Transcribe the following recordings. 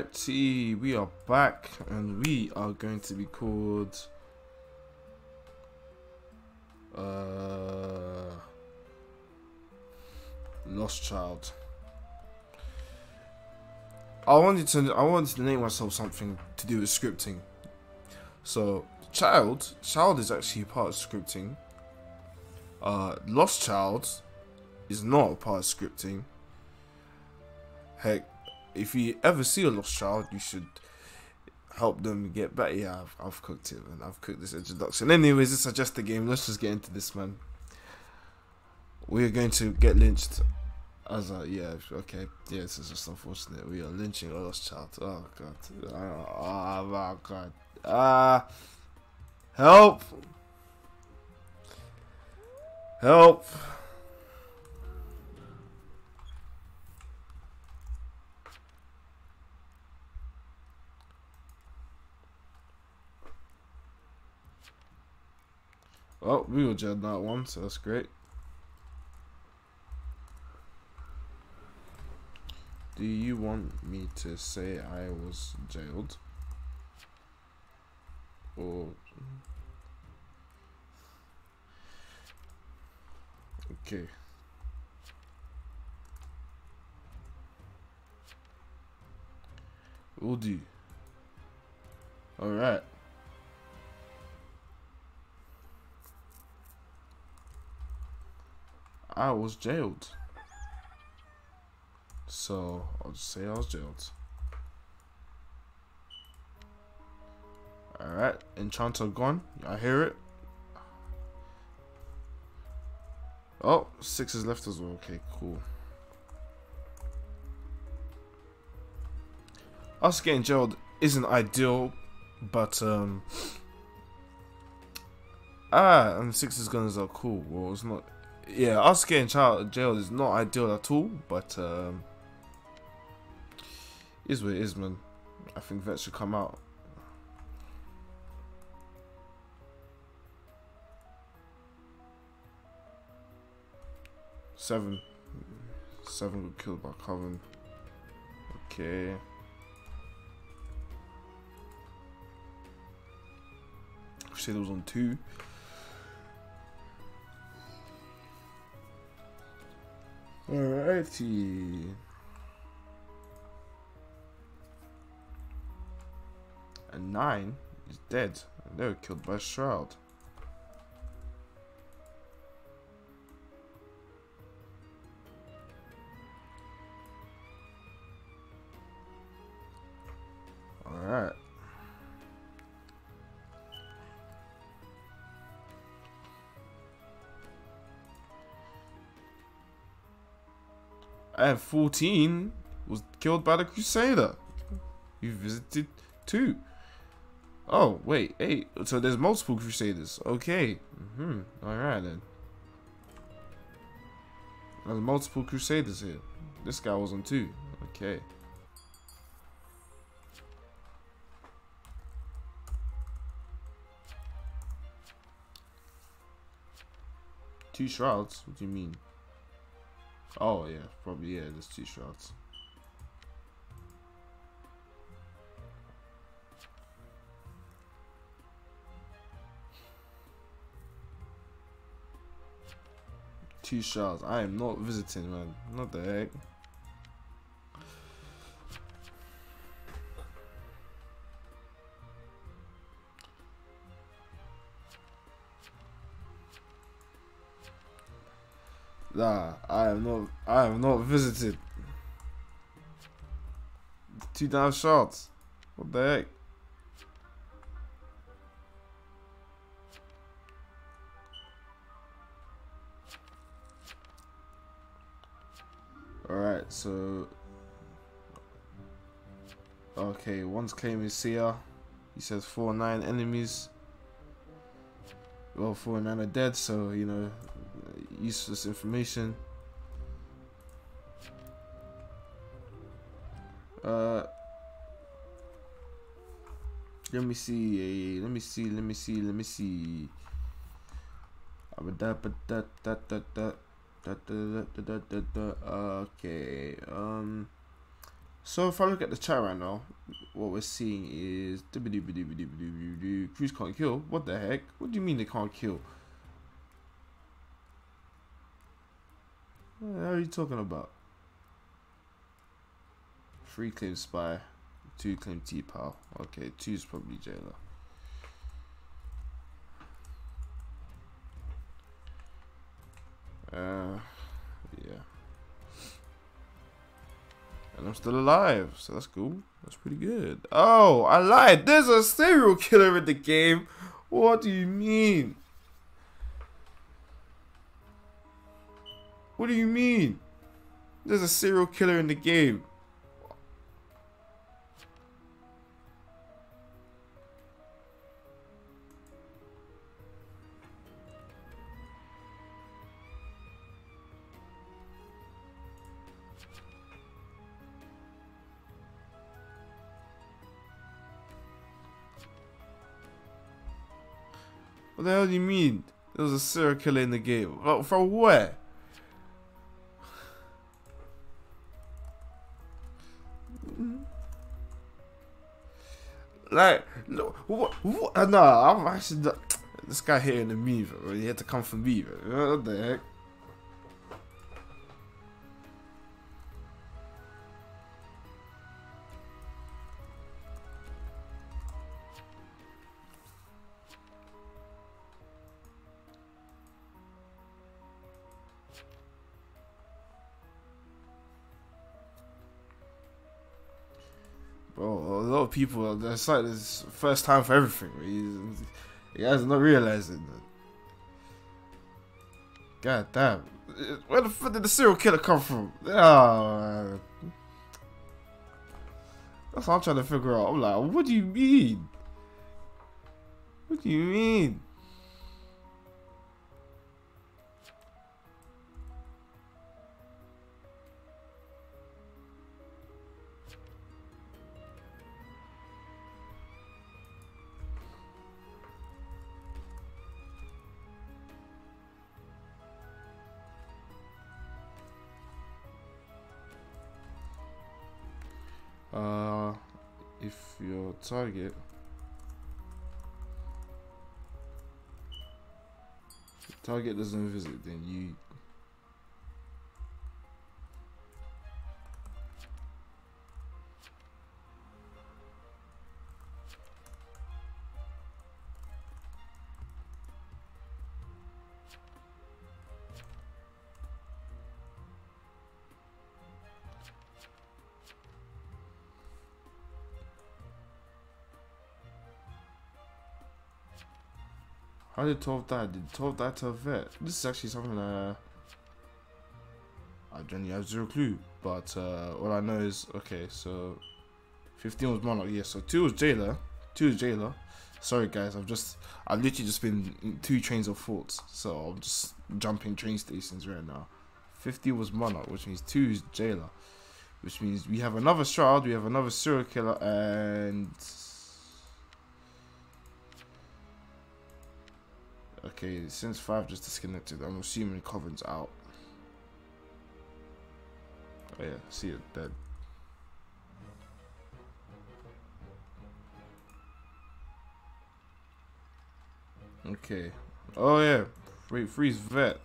Alrighty, we are back and we are going to be called uh Lost Child. I wanted to I wanted to name myself something to do with scripting. So child child is actually part of scripting. Uh Lost Child is not a part of scripting. Heck, if you ever see a lost child, you should help them get better. Yeah, I've, I've cooked it, and I've cooked this introduction. Anyways, it's just the game. Let's just get into this, man. We are going to get lynched. As a yeah, okay, yeah, this is just unfortunate. We are lynching a lost child. Oh god, oh, my god, ah, uh, help, help. Oh, we were jailed that one, so that's great. Do you want me to say I was jailed? Or... Okay. Will do. Alright. I was jailed. So I'll just say I was jailed. Alright, Enchanter gone. I hear it. Oh, six is left as well. Okay, cool. Us getting jailed isn't ideal, but um Ah, and six's guns are cool. Well, it's not yeah, us getting child jailed is not ideal at all, but um, is what it is, man. I think that should come out. Seven. Seven got killed by Coven. Okay. Say there was on two. Alrighty. And nine is dead. They were killed by Shroud. And 14 was killed by the Crusader. You visited two. Oh, wait, eight. So there's multiple Crusaders. Okay. Mm hmm Alright then. There's multiple Crusaders here. This guy was on two. Okay. Two shrouds? What do you mean? Oh yeah, probably yeah. There's two shots. Two shots. I am not visiting, man. Not the heck. Nah, I have not. I have not visited. Two down shots. What the heck? Alright, so Okay, Once one's claiming Seer. He says four nine enemies. Well four nine are dead, so you know useless information. Uh, let me see. Let me see. Let me see. Let me see. Okay. Um. So if I look at the chat right now, what we're seeing is Cruz can't kill. What the heck? What do you mean they can't kill? What are you talking about? Three claim spy, two claim T pal. Okay, two is probably jailer. Uh, yeah. And I'm still alive, so that's cool. That's pretty good. Oh, I lied. There's a serial killer in the game. What do you mean? What do you mean? There's a serial killer in the game. What the hell do you mean? There was a serial killer in the game. From where? Like, what? what? No, I'm actually this guy hitting the me, bro. He had to come from me, bro. What the heck? Bro, a lot of people, it's like this first time for everything. He's, he has not realizing that. God damn. Where the fuck did the serial killer come from? Oh, That's what I'm trying to figure out. I'm like, what do you mean? What do you mean? Your target. Target doesn't visit, then you How did 12 die? Did 12 die to a vet? This is actually something that I genuinely have zero clue. But uh, all I know is, okay, so 15 was Monarch, yeah, so 2 was Jailer. 2 is Jailer. Sorry guys, I've just, I've literally just been two trains of thoughts. So I'm just jumping train stations right now. 50 was Monarch, which means 2 is Jailer. Which means we have another Shroud, we have another serial killer, and Okay, since 5 just disconnected, I'm assuming Coven's out. Oh yeah, see it, dead. Okay. Oh yeah, Free, freeze vet.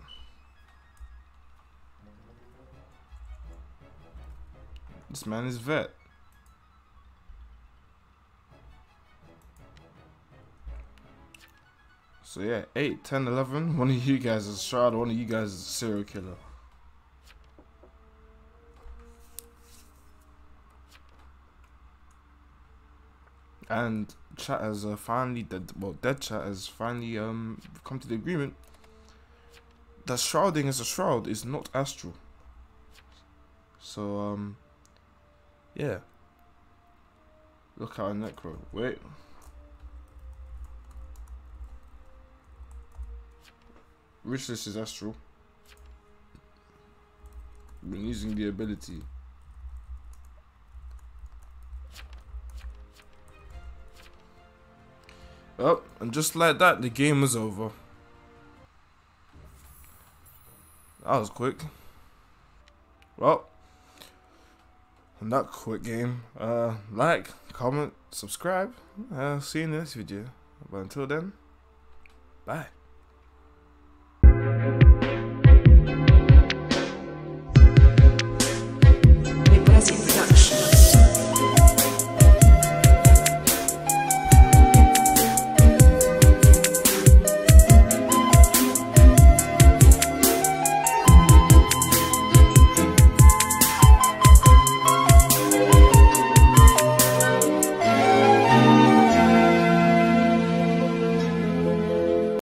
This man is vet. So yeah, 8, 10, 11. One of you guys is shroud, one of you guys is a serial killer. And chat has uh, finally, dead, well, dead chat has finally um come to the agreement that shrouding as a shroud is not astral. So um, yeah. Look out, Necro. Wait. Richless is astral. Been using the ability. Oh, and just like that, the game was over. That was quick. Well, on that quick game, uh, like, comment, subscribe. Uh, see you in the next video. But until then, bye.